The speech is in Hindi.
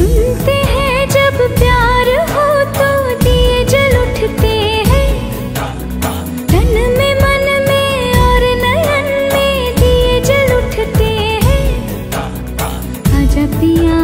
सुनते हैं, जब प्यार हो तो दिए जल उठते हैं। तन में, मन में और नयन में दिए जल उठते हैं। आजा पिया